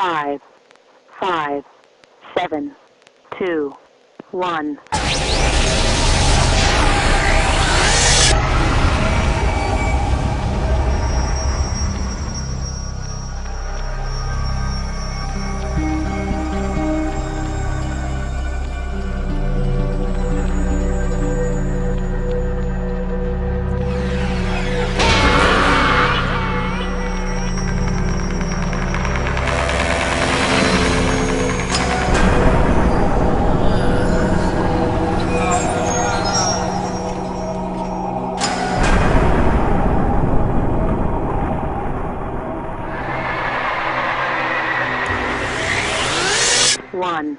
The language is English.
five, five, seven, two, one. one.